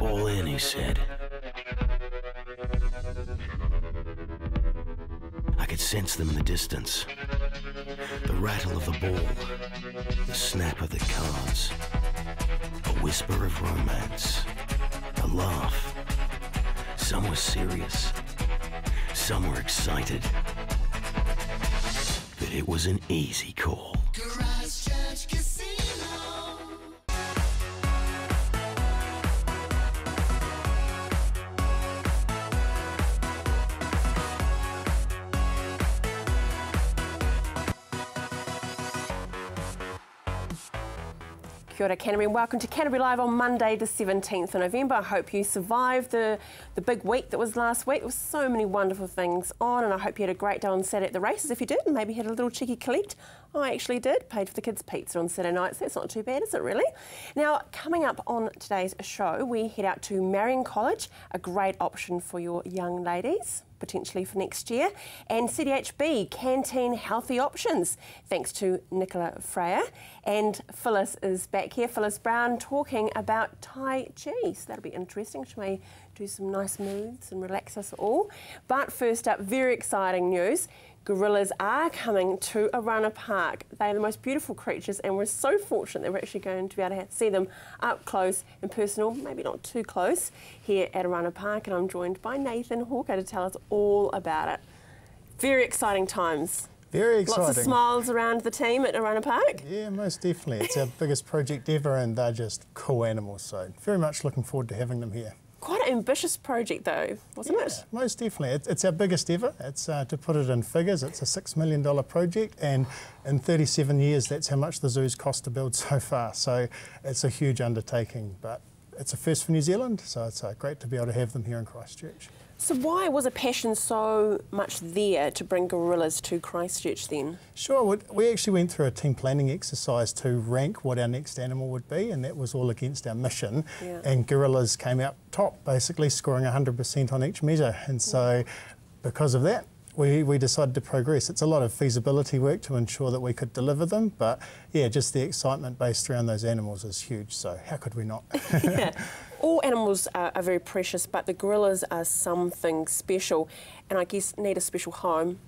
All in, he said. I could sense them in the distance. The rattle of the ball, the snap of the cards, a whisper of romance, a laugh. Some were serious, some were excited. But it was an easy call. Kia ora Canterbury and welcome to Canterbury Live on Monday the 17th of November. I hope you survived the, the big week that was last week. There was so many wonderful things on and I hope you had a great day on Saturday at the races if you did maybe had a little cheeky collect. I actually did, paid for the kids' pizza on Saturday night, so that's not too bad, is it really? Now, coming up on today's show, we head out to Marian College, a great option for your young ladies potentially for next year, and CDHB Canteen Healthy Options, thanks to Nicola Freya. And Phyllis is back here, Phyllis Brown, talking about Tai Chi. So that'll be interesting. She may do some nice moves and relax us all. But first up, very exciting news gorillas are coming to Orana Park. They are the most beautiful creatures and we're so fortunate that we're actually going to be able to see them up close and personal, maybe not too close, here at Orana Park and I'm joined by Nathan Hawker to tell us all about it. Very exciting times. Very exciting. Lots of smiles around the team at Orana Park. Yeah, most definitely. It's our biggest project ever and they're just cool animals, so very much looking forward to having them here. Quite an ambitious project, though, wasn't yeah, it? Most definitely. It, it's our biggest ever. It's uh, to put it in figures. It's a six million dollar project, and in 37 years, that's how much the zoo's cost to build so far. So it's a huge undertaking, but it's a first for New Zealand. So it's uh, great to be able to have them here in Christchurch. So why was a passion so much there to bring gorillas to Christchurch then? Sure, we actually went through a team planning exercise to rank what our next animal would be and that was all against our mission yeah. and gorillas came out top basically scoring 100% on each measure and so mm. because of that we, we decided to progress. It's a lot of feasibility work to ensure that we could deliver them, but yeah, just the excitement based around those animals is huge, so how could we not? yeah. All animals are, are, very precious, but the gorillas are something special, and I guess need a special home.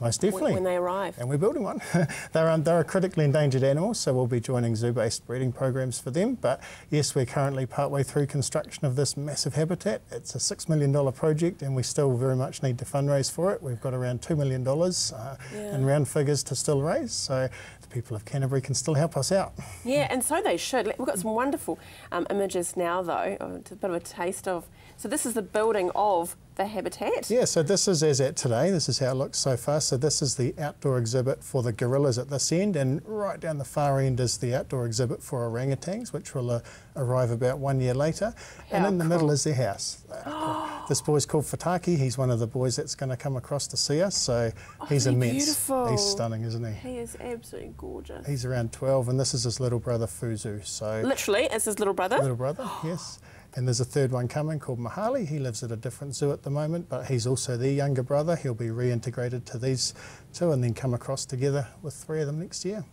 Most definitely. When they arrive. And we're building one. they're, um, they're a critically endangered animal, so we'll be joining zoo-based breeding programs for them. But yes, we're currently partway through construction of this massive habitat. It's a $6 million project and we still very much need to fundraise for it. We've got around $2 million uh, yeah. in round figures to still raise. So the people of Canterbury can still help us out. Yeah, and so they should. We've got some wonderful um, images now, though, a bit of a taste of. So this is the building of the habitat? Yeah, so this is as at today. This is how it looks so far. So this is the outdoor exhibit for the gorillas at this end, and right down the far end is the outdoor exhibit for orangutans, which will uh, arrive about one year later. How and in the middle is their house. this boy's called Fataki. He's one of the boys that's going to come across to see us. So oh, he's immense. Beautiful. He's stunning, isn't he? He is absolutely gorgeous. He's around 12, and this is his little brother Fuzu. So literally, it's his little brother. Little brother, yes. And there's a third one coming called Mahali. He lives at a different zoo at the moment, but he's also their younger brother. He'll be reintegrated to these two and then come across together with three of them next year.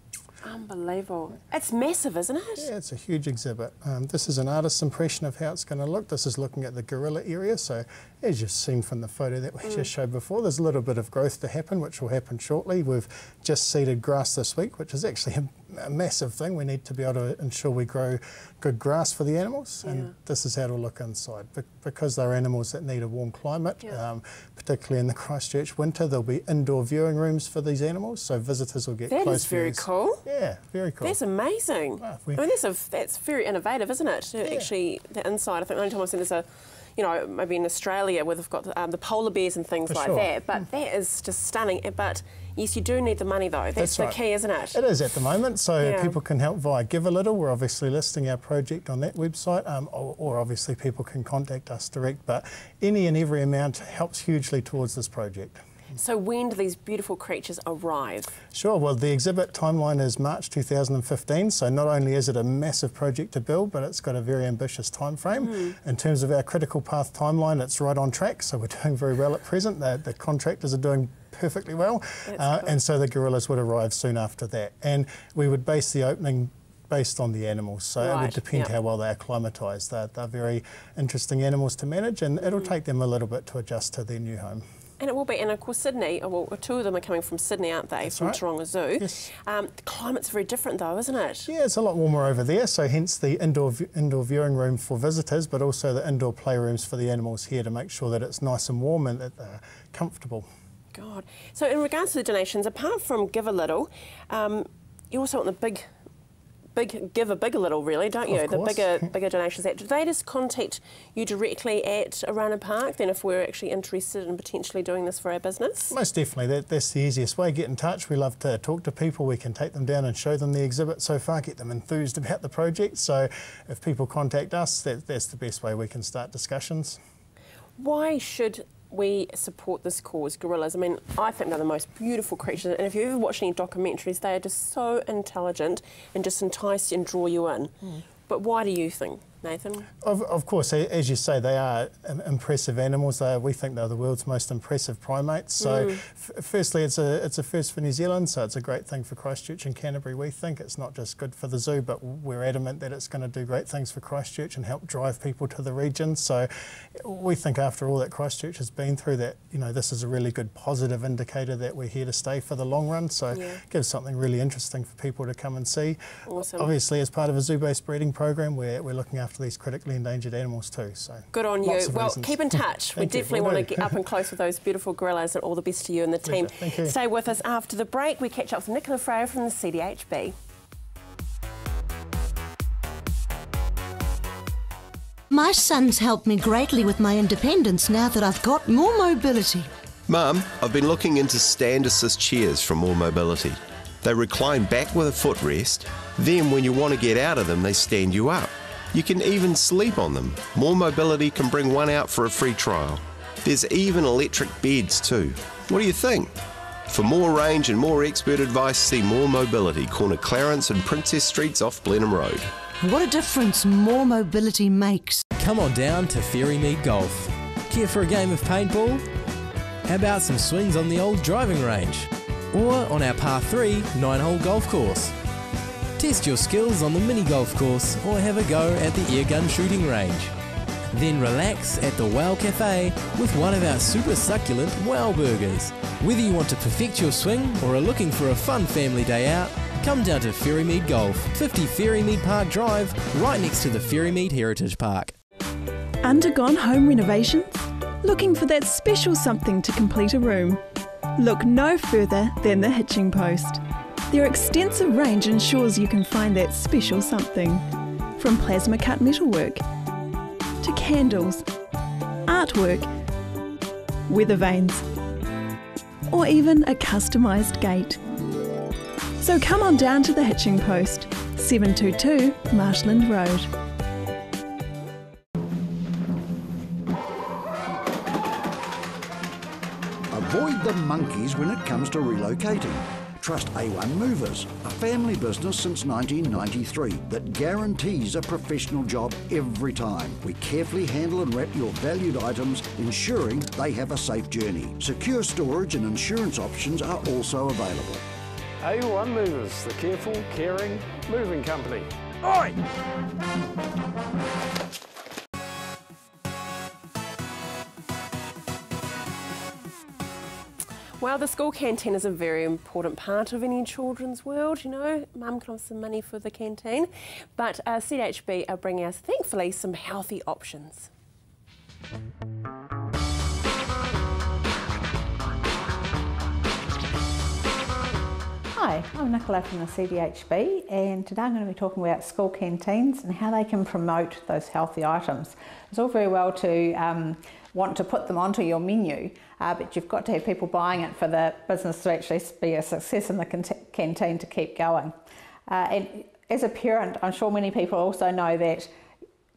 Unbelievable. It's massive, isn't it? Yeah, it's a huge exhibit. Um, this is an artist's impression of how it's going to look. This is looking at the gorilla area. So as you've seen from the photo that we mm. just showed before, there's a little bit of growth to happen, which will happen shortly. We've just seeded grass this week, which is actually a a massive thing. We need to be able to ensure we grow good grass for the animals, yeah. and this is how it'll look inside. because they're animals that need a warm climate, yeah. um, particularly in the Christchurch winter, there'll be indoor viewing rooms for these animals, so visitors will get that close. That is very views. cool. Yeah, very cool. That's amazing. Well, I mean, that's, a, that's very innovative, isn't it? Yeah. Actually, the inside. I think the only time I've seen there's a you know, maybe in Australia where they've got um, the polar bears and things For like sure. that. But mm. that is just stunning. But yes, you do need the money though. That's, That's the right. key, isn't it? It is at the moment. So yeah. people can help via Give a Little. We're obviously listing our project on that website, um, or, or, obviously people can contact us direct. But any and every amount helps hugely towards this project. So when do these beautiful creatures arrive? Sure, well the exhibit timeline is March 2015, so not only is it a massive project to build, but it's got a very ambitious time frame. Mm. In terms of our critical path timeline, it's right on track, so we're doing very well at present. The, the contractors are doing perfectly well, uh, cool. and so the gorillas would arrive soon after that. And we would base the opening based on the animals. So it would depend yep. how well they acclimatise. They're, they're very interesting animals to manage, and it'll Mm. take them a little bit to adjust to their new home. And it will be, and of course Sydney, oh, well, two of them are coming from Sydney, aren't they, That's from right. Taronga Zoo. Yes. Um, the climate's very different though, isn't it? Yeah, it's a lot warmer over there, so hence the indoor indoor viewing room for visitors, but also the indoor playrooms for the animals here to make sure that it's nice and warm and that they're comfortable. God. So in regards to the donations, apart from Give a Little, um, you also want the big, big give a big a little, really, don't you? Of the bigger, bigger donations. That do they just contact you directly at Orana Park? Then, if we're actually interested in potentially doing this for our business. Most definitely, that, that's the easiest way. Get in touch. We love to talk to people. We can take them down and show them the exhibit so far, get them enthused about the project. So if people contact us, that, that's the best way we can start discussions. Why should we support this cause, gorillas? I mean, I think they're the most beautiful creatures, and if you ever watch any documentaries, they are just so intelligent and just entice and draw you in. Hmm. But why do you think, Nathan? Of, of course, as you say, they are impressive animals. They are, we think they're the world's most impressive primates. So, mm. f- firstly, it's a it's a first for New Zealand, so it's a great thing for Christchurch and Canterbury. We think it's not just good for the zoo, but we're adamant that it's going to do great things for Christchurch and help drive people to the region. So, we think after all that Christchurch has been through, that you know this is a really good positive indicator that we're here to stay for the long run. So, Yeah. gives something really interesting for people to come and see. Awesome. Obviously, as part of a zoo-based breeding program, we're, we're looking after these critically endangered animals too. So Good on you. Well, reasons. keep in touch. we definitely want to get up and close with those beautiful gorillas, and all the best to you and the team. Pleasure. Thank you. Stay with us after the break. We catch up with Nicola Freya from the CDHB. My son's helped me greatly with my independence now that I've got more mobility. Mum, I've been looking into stand assist chairs from More Mobility. They recline back with a footrest, then when you want to get out of them, they stand you up. You can even sleep on them. More Mobility can bring one out for a free trial. There's even electric beds too. What do you think? For more range and more expert advice, see More Mobility, corner Clarence and Princess Streets off Blenheim Road. What a difference more mobility makes. Come on down to Ferrymead Golf. Care for a game of paintball? How about some swings on the old driving range? Or on our par 3 9 hole golf course? Test your skills on the mini golf course or have a go at the airgun shooting range. Then relax at the Wow Cafe with one of our super succulent Wow Burgers. Whether you want to perfect your swing or are looking for a fun family day out, come down to Ferrymead Golf, 50 Ferrymead Park Drive, right next to the Ferrymead Heritage Park. Undergone home renovations? Looking for that special something to complete a room? Look no further than the Hitching Post. Their extensive range ensures you can find that special something. From plasma cut metalwork to candles, artwork, weather vanes, or even a customised gate. So come on down to the Hitching Post, 722 Marshland Road. Avoid the monkeys when it comes to relocating. Trust A1 Movers, a family business since 1993 that guarantees a professional job every time. We carefully handle and wrap your valued items, ensuring they have a safe journey. Secure storage and insurance options are also available. A1 Movers, the careful, caring moving company. Oi! Well, the school canteen is a very important part of any children's world. You know, mum can have some money for the canteen, but uh, CHB are bringing us, thankfully, some healthy options. Hi, I'm Nicola from the CDHB and today I'm going to be talking about school canteens and how they can promote those healthy items. It's all very well to um, want to put them onto your menu, uh, but you've got to have people buying it for the business to actually be a success in the canteen to keep going. Uh, and as a parent, I'm sure many people also know that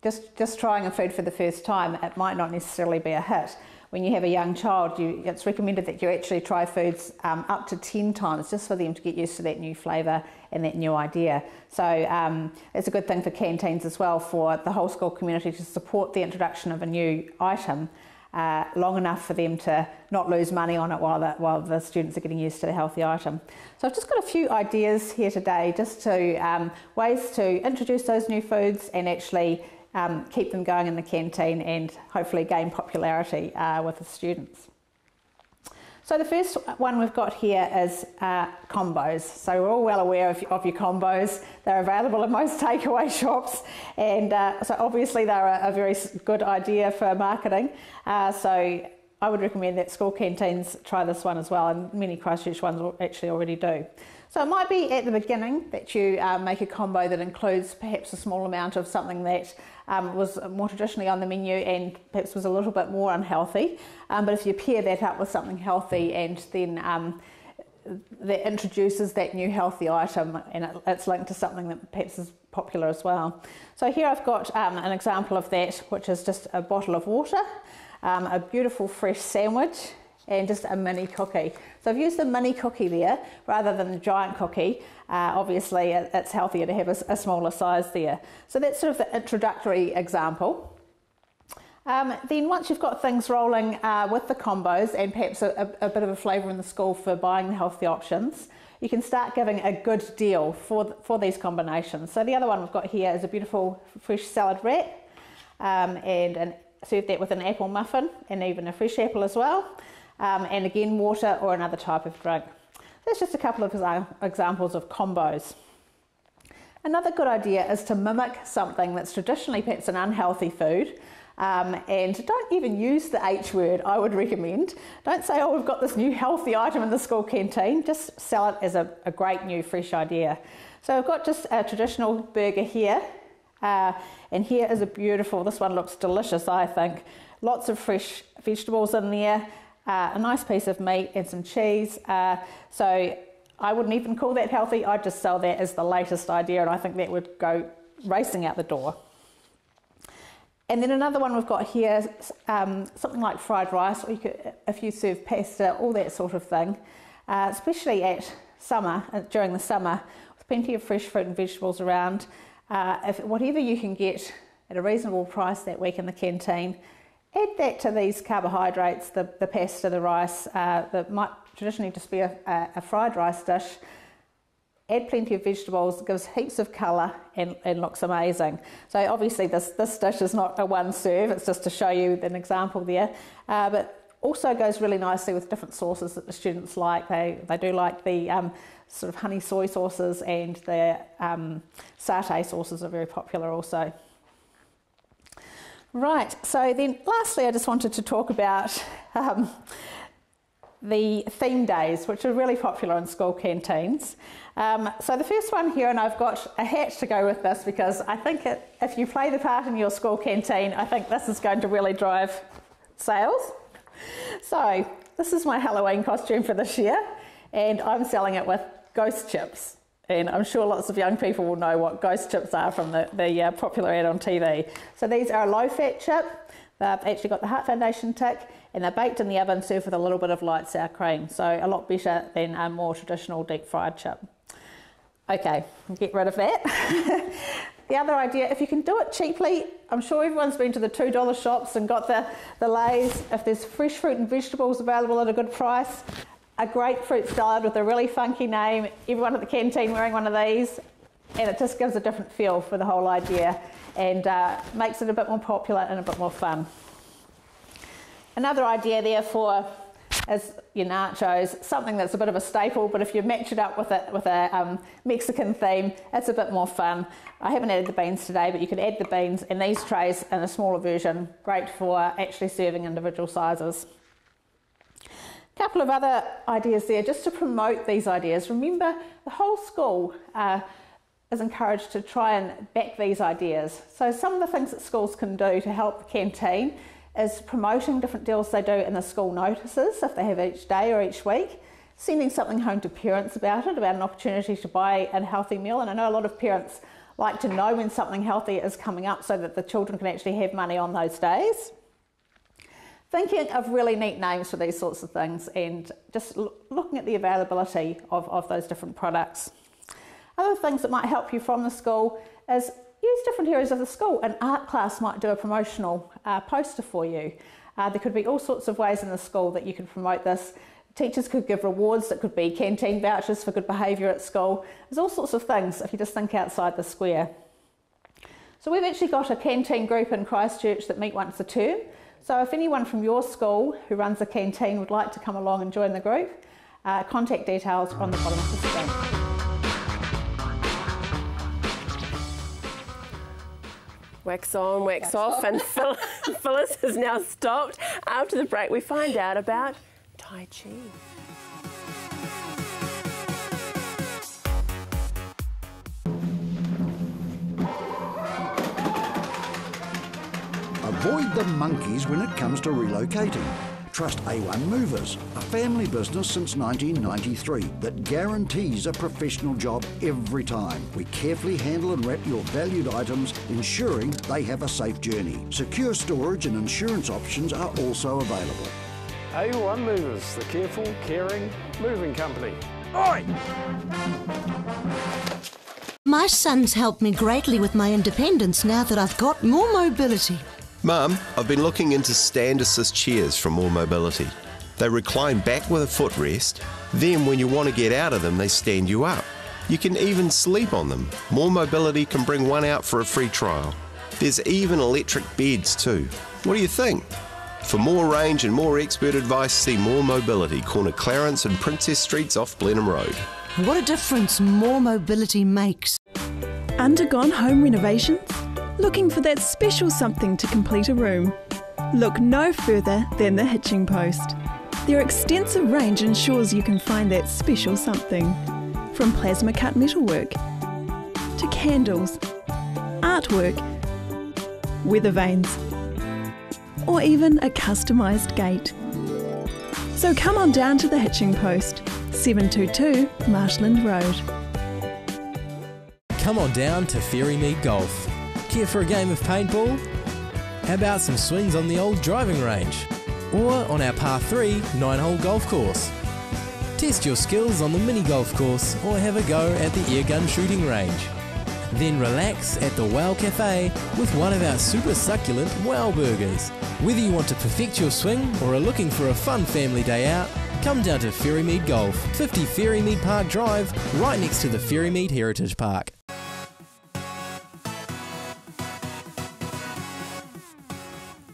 just, just trying a food for the first time, it might not necessarily be a hit. When you have a young child, you, it's recommended that you actually try foods um, up to 10 times just for them to get used to that new flavour and that new idea. So um, it's a good thing for canteens as well for the whole school community to support the introduction of a new item uh, long enough for them to not lose money on it while the, while the students are getting used to the healthy item. So I've just got a few ideas here today just to um, ways to introduce those new foods and actually um, keep them going in the canteen and hopefully gain popularity uh, with the students. So the first one we've got here is uh, combos. So we're all well aware of, of, your combos. They're available in most takeaway shops, and uh, so obviously they're a, a, very good idea for marketing. Uh, so I would recommend that school canteens try this one as well, and many Christchurch ones actually already do. So it might be at the beginning that you uh, make a combo that includes perhaps a small amount of something that um, was more traditionally on the menu and perhaps was a little bit more unhealthy. Um, but if you pair that up with something healthy and then um, that introduces that new healthy item and it, it's linked to something that perhaps is popular as well. So here I've got um, an example of that, which is just a bottle of water, um, a beautiful fresh sandwich, and just a mini cookie. So I've used the mini cookie there rather than the giant cookie. Uh, obviously, it's healthier to have a, a, smaller size there. So that's sort of the introductory example. Um, then once you've got things rolling uh, with the combos and perhaps a, a, a bit of a flavour in the school for buying the healthy options, you can start giving a good deal for, for these combinations. So the other one we've got here is a beautiful fresh salad wrap um, and an, serve that with an apple muffin and even a fresh apple as well um, and again water or another type of drink. That's just a couple of examples of combos. Another good idea is to mimic something that's traditionally perhaps an unhealthy food um, and don't even use the H word, I would recommend. Don't say, oh, we've got this new healthy item in the school canteen. Just sell it as a, a great new fresh idea. So I've got just a traditional burger here. Uh, and here is a beautiful, this one looks delicious, I think. Lots of fresh vegetables in there uh, a nice piece of meat and some cheese. Uh, so I wouldn't even call that healthy. I'd just sell that as the latest idea, and I think that would go racing out the door. And then another one we've got here, um, something like fried rice, or you could, if you serve pasta, all that sort of thing, uh, especially at summer, uh, during the summer, with plenty of fresh fruit and vegetables around. Uh, if whatever you can get at a reasonable price that week in the canteen, Add that to these carbohydrates, the, the pasta, the rice, uh, that might traditionally just be a, a, a, fried rice dish. Add plenty of vegetables, gives heaps of colour and, and looks amazing. So obviously this, this dish is not a one serve, it's just to show you an example there. Uh, but also goes really nicely with different sauces that the students like. They, they do like the um, sort of honey soy sauces and the um, satay sauces are very popular also. Right, so then lastly, I just wanted to talk about um, the theme days, which are really popular in school canteens. Um, so the first one here, and I've got a hat to go with this because I think it, if you play the part in your school canteen, I think this is going to really drive sales. So this is my Halloween costume for this year, and I'm selling it with ghost chips. And I'm sure lots of young people will know what ghost chips are from the, the uh, popular ad on TV. So these are a low fat chip. They've actually got the Heart Foundation tick and they're baked in the oven, served with a little bit of light sour cream. So a lot better than a more traditional deep fried chip. Okay, get rid of that. the other idea, if you can do it cheaply, I'm sure everyone's been to the $2 shops and got the, the leis. If there's fresh fruit and vegetables available at a good price, a grapefruit salad with a really funky name, everyone at the canteen wearing one of these, and it just gives a different feel for the whole idea and uh, makes it a bit more popular and a bit more fun. Another idea, therefore, is your nachos, something that's a bit of a staple, but if you match it up with a, with a um, Mexican theme, it's a bit more fun. I haven't added the beans today, but you could add the beans in these trays in a smaller version, great for actually serving individual sizes A couple of other ideas there just to promote these ideas. Remember, the whole school uh, is encouraged to try and back these ideas. So, some of the things that schools can do to help the canteen is promoting different deals they do in the school notices if they have each day or each week. Sending something home to parents about it, about an opportunity to buy a healthy meal. And I know a lot of parents like to know when something healthy is coming up so that the children can actually have money on those days thinking of really neat names for these sorts of things and just looking at the availability of, of those different products. Other things that might help you from the school is use different areas of the school. An art class might do a promotional uh, poster for you. Uh, there could be all sorts of ways in the school that you could promote this. Teachers could give rewards that could be canteen vouchers for good behaviour at school. There's all sorts of things if you just think outside the square. So we've actually got a canteen group in Christchurch that meet once a term. So if anyone from your school who runs a canteen would like to come along and join the group, uh, contact details are on the bottom of the screen. Wax on, wax, wax off, off. and Phyllis has now stopped. After the break, we find out about Tai Chi. Avoid the monkeys when it comes to relocating. Trust A1 Movers, a family business since 1993 that guarantees a professional job every time. We carefully handle and wrap your valued items, ensuring they have a safe journey. Secure storage and insurance options are also available. A1 Movers, the careful, caring moving company. Oi! My son's helped me greatly with my independence now that I've got more mobility. Mum, I've been looking into stand assist chairs from More Mobility. They recline back with a footrest, then when you want to get out of them, they stand you up. You can even sleep on them. More Mobility can bring one out for a free trial. There's even electric beds too. What do you think? For more range and more expert advice, see More Mobility, corner Clarence and Princess Streets off Blenheim Road. What a difference more mobility makes. Undergone home renovations? Looking for that special something to complete a room? Look no further than the Hitching Post. Their extensive range ensures you can find that special something. From plasma cut metalwork to candles, artwork, weather vanes, or even a customised gate. So come on down to the Hitching Post, 722 Marshland Road. Come on down to Ferrymead Golf Care for a game of paintball? How about some swings on the old driving range? Or on our par 3 9 hole golf course? Test your skills on the mini golf course or have a go at the airgun shooting range. Then relax at the Wow Cafe with one of our super succulent Wow Burgers. Whether you want to perfect your swing or are looking for a fun family day out, come down to Ferrymead Golf, 50 Ferrymead Park Drive, right next to the Ferrymead Heritage Park.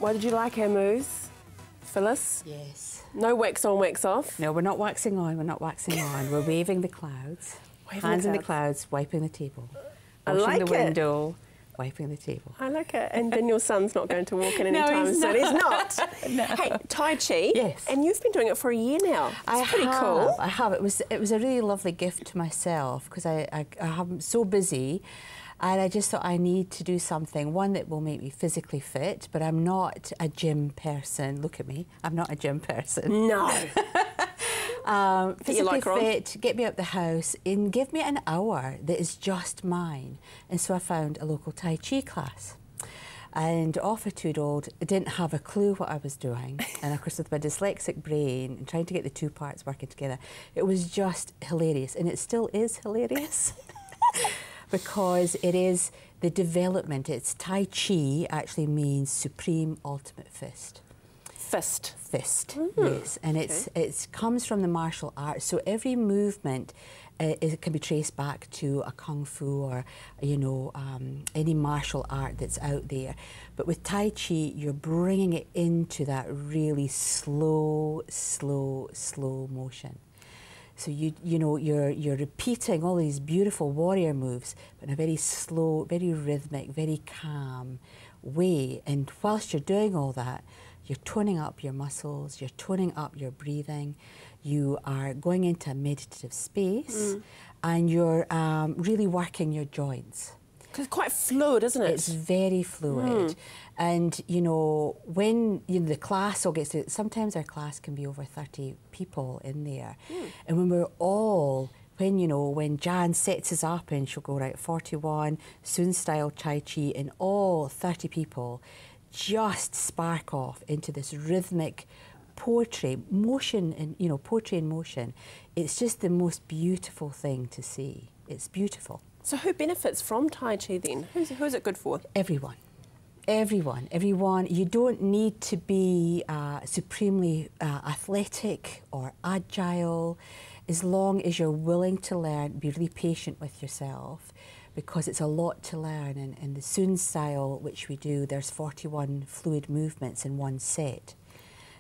What did you like our moves, Phyllis? Yes. No wax on, wax off? No, we're not waxing on, we're not waxing on. We're waving the clouds. Waving Hands the clouds. in the clouds, wiping the table. I Washing like the window. It. Wiping the table. I like it. And then your son's not going to walk in anytime no, soon. He's not. no. Hey, Tai Chi. Yes. And you've been doing it for a year now. It's I pretty have, cool. I have. It was it was a really lovely gift to myself because I, I, I'm so busy and I just thought I need to do something, one that will make me physically fit, but I'm not a gym person. Look at me, I'm not a gym person. No. um, physically like fit, get me out the house, and give me an hour that is just mine. And so I found a local Tai Chi class and off a two-year-old didn't have a clue what I was doing. and of course, with my dyslexic brain and trying to get the two parts working together, it was just hilarious. And it still is hilarious. because it is the development. It's Tai Chi actually means supreme ultimate fist. Fist. Fist. Mm. Yes, and okay. it's it comes from the martial arts. So every movement uh, it can be traced back to a kung fu or you know um, any martial art that's out there. But with Tai Chi, you're bringing it into that really slow, slow, slow motion. So you you know you're you're repeating all these beautiful warrior moves, but in a very slow, very rhythmic, very calm way. And whilst you're doing all that, you're toning up your muscles, you're toning up your breathing, you are going into a meditative space, mm. and you're um, really working your joints. It's quite fluid, isn't it? It's very fluid. Mm. And, you know, when you know, the class all gets to, sometimes our class can be over 30 people in there. Mm. And when we're all, when, you know, when Jan sets us up and she'll go, right, 41, Sun style Tai Chi, and all 30 people just spark off into this rhythmic poetry, motion, and, you know, poetry in motion. It's just the most beautiful thing to see. It's beautiful. So who benefits from Tai Chi then? Who's, who's it good for? Everyone. Everyone, everyone. You don't need to be uh, supremely uh, athletic or agile as long as you're willing to learn, be really patient with yourself because it's a lot to learn. And in the Sun style, which we do, there's 41 fluid movements in one set.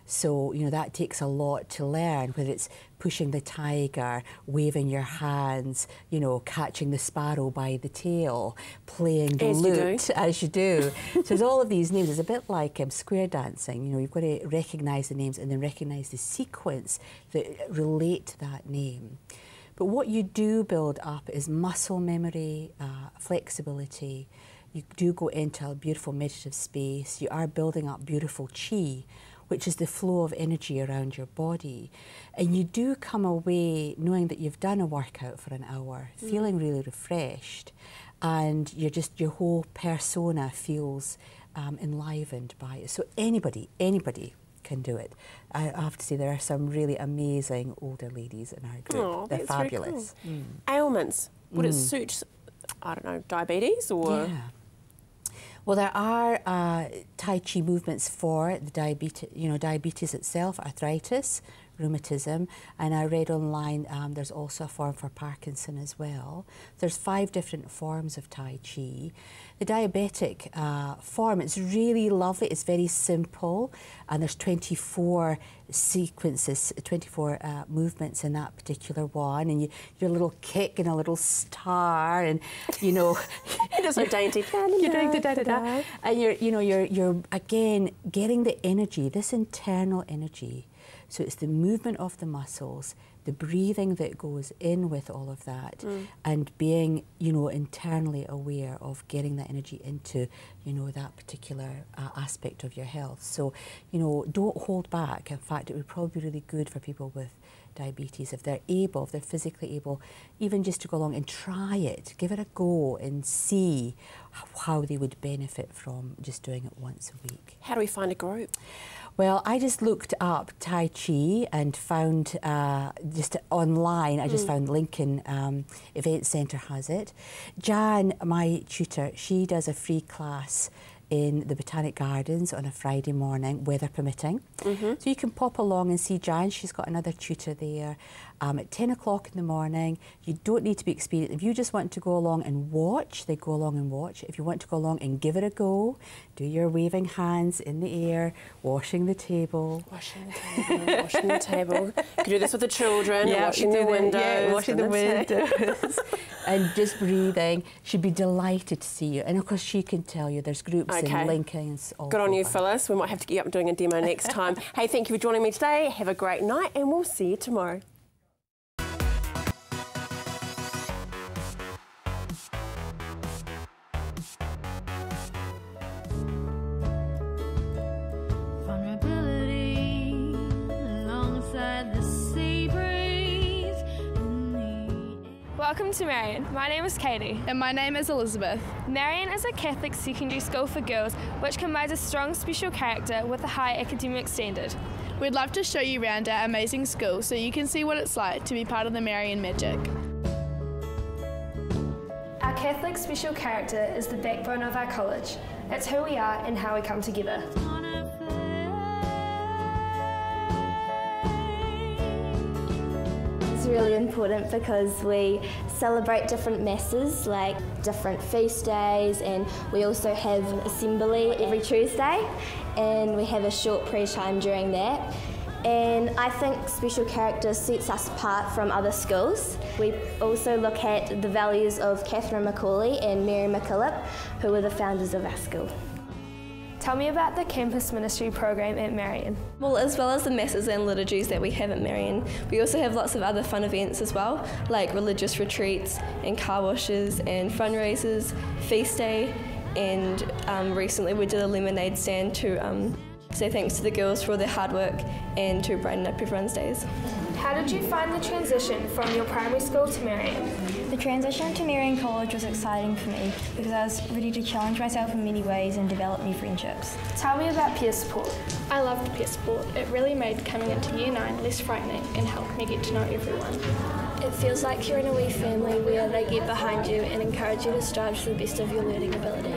So, you know, that takes a lot to learn, whether it's pushing the tiger, waving your hands, you know, catching the sparrow by the tail, playing the as lute, you as you do. so there's all of these names. It's a bit like um, square dancing. You know, you've got to recognise the names and then recognise the sequence that relate to that name. But what you do build up is muscle memory, uh, flexibility. You do go into a beautiful meditative space. You are building up beautiful chi, which is the flow of energy around your body. And you do come away knowing that you've done a workout for an hour, mm. feeling really refreshed, and you're just your whole persona feels um, enlivened by it. So anybody, anybody can do it. I have to say there are some really amazing older ladies in our group. Oh, They're fabulous. Cool. Mm. Ailments. Would mm. it suit, I don't know, diabetes or? Yeah. Well, there are uh, Tai Chi movements for the diabetes, you know, diabetes itself, arthritis, rheumatism, and I read online um, there's also a form for Parkinson as well. There's five different forms of Tai Chi. The diabetic uh, form, it's really lovely, it's very simple, and there's 24 sequences, 24 uh, movements in that particular one, and you, your little kick and a little star, and you know, just a dainty, you're doing the da da da, and you're, you know, you're, you're again getting the energy, this internal energy. So it's the movement of the muscles, the breathing that goes in with all of that mm. and being you know internally aware of getting that energy into you know that particular uh, aspect of your health. So you know don't hold back. In fact it would probably be really good for people with diabetes if they're able if they're physically able even just to go along and try it. Give it a go and see how they would benefit from just doing it once a week. How do we find a group well, I just looked up Tai Chi and found uh, just online, I just mm. found Lincoln um, Event Centre has it. Jan, my tutor, she does a free class in the Botanic Gardens on a Friday morning, weather permitting. Mm -hmm. So you can pop along and see Jan. She's got another tutor there um, at 10 o'clock in the morning. You don't need to be experienced. If you just want to go along and watch, they go along and watch. If you want to go along and give it a go, do your waving hands in the air, washing the table. Washing the table, washing the table. You can do this with the children, yeah, washing the windows. Yeah, washing the windows. and just breathing. She'd be delighted to see you. And of course, she can tell you there's groups okay. in Lincoln and all Good on you, Phyllis. We might have to get up doing a demo next time. hey, thank you for joining me today. Have a great night, and we'll see you tomorrow. Welcome to Marian. My name is Katie. And my name is Elizabeth. Marian is a Catholic secondary school for girls which combines a strong special character with a high academic standard. We'd love to show you around our amazing school so you can see what it's like to be part of the Marian magic. Our Catholic special character is the backbone of our college. It's who we are and how we come together. Really important because we celebrate different masses like different feast days and we also have assembly every Tuesday and we have a short prayer time during that. And I think special character sets us apart from other schools. We also look at the values of Catherine McAuley and Mary MacKillop, who were the founders of our school. Tell me about the campus ministry program at Marian. Well, as well as the masses and liturgies that we have at Marian, we also have lots of other fun events as well, like religious retreats and car washes and fundraisers, feast day, and um, recently we did a lemonade stand to um, say thanks to the girls for all their hard work and to brighten up everyone's days. How did you find the transition from your primary school to Marian? The transition to Marian College was exciting for me because I was ready to challenge myself in many ways and develop new friendships. Tell me about peer support. I loved peer support. It really made coming into year 9 less frightening and helped me get to know everyone. It feels like you're in a wee family where they get behind you and encourage you to strive to the best of your learning ability.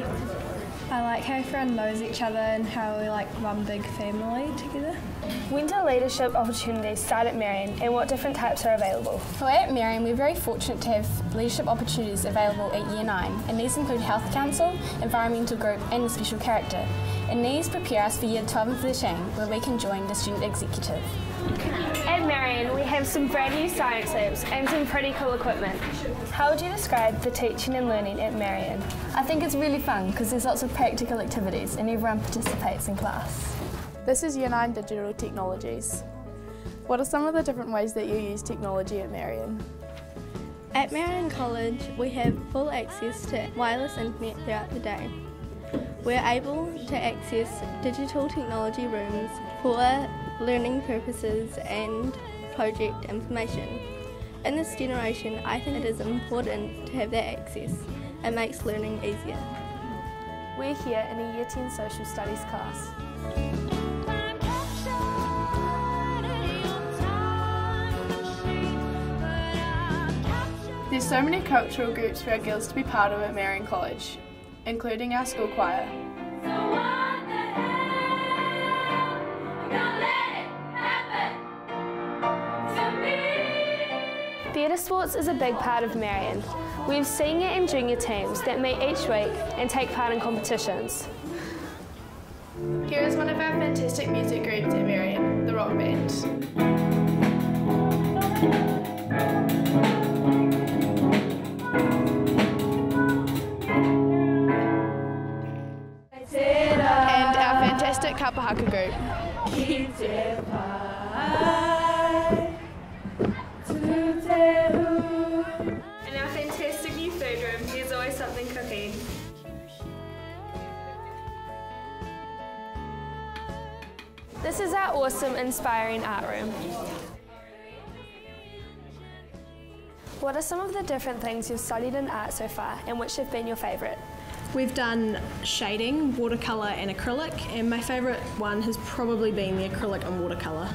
I like how everyone knows each other and how we like one big family together. When do leadership opportunities start at Marian and what different types are available? Well, at Marian, we're very fortunate to have leadership opportunities available at Year 9, and these include Health Council, Environmental Group, and the Special Character. And these prepare us for Year 12 and 13, where we can join the Student Executive. At Marian, we have some brand new science labs and some pretty cool equipment. How would you describe the teaching and learning at Marian? I think it's really fun because there's lots of practical activities and everyone participates in class. This is Year 9 Digital Technologies. What are some of the different ways that you use technology at Marian? At Marian College, we have full access to wireless internet throughout the day. We're able to access digital technology rooms for learning purposes and project information. In this generation, I think it is important to have that access. It makes learning easier. We're here in a Year 10 Social Studies class. There's so many cultural groups for our girls to be part of at Marian College, including our school choir. Theatre sports is a big part of Marian. We've seen it in junior teams that meet each week and take part in competitions. Here is one of our fantastic music groups at Marian, the Rock Band. And our fantastic Kapahaka group. Awesome, inspiring art room. What are some of the different things you've studied in art so far and which have been your favourite? We've done shading, watercolour and acrylic and my favourite one has probably been the acrylic and watercolour.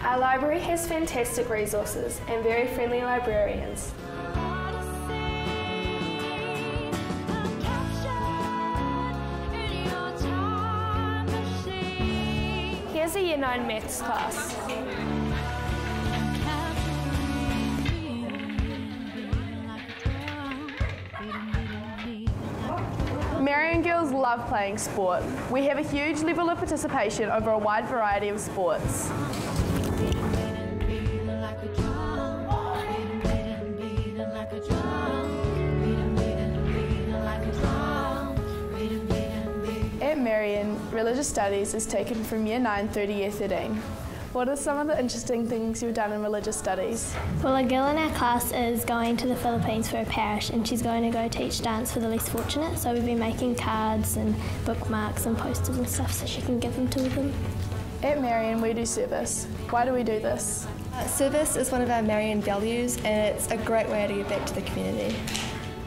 Our library has fantastic resources and very friendly librarians. 9 Maths class. Marian girls love playing sport. We have a huge level of participation over a wide variety of sports. Religious studies is taken from year 9 through to year 13. What are some of the interesting things you've done in religious studies? Well, a girl in our class is going to the Philippines for a parish and she's going to go teach dance for the less fortunate. So we've been making cards and bookmarks and posters and stuff so she can give them to them. At Marian, we do service. Why do we do this? Uh, service is one of our Marian values and it's a great way to give back to the community.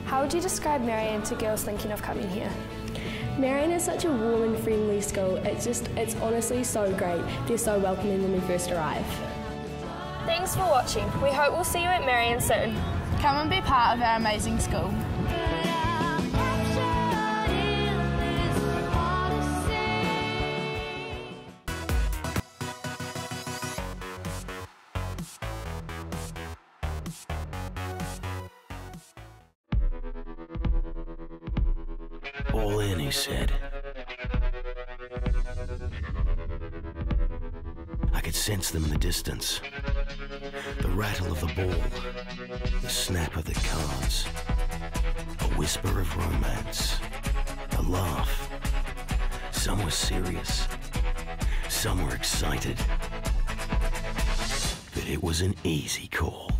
How would you describe Marian to girls thinking of coming here? Marian is such a warm and friendly school. It's just, it's honestly so great. They're so welcoming when we first arrive. Thanks for watching. We hope we'll see you at Marian soon. Come and be part of our amazing school. Could sense them in the distance. The rattle of the ball, the snap of the cards, a whisper of romance, a laugh. Some were serious, some were excited. But it was an easy call.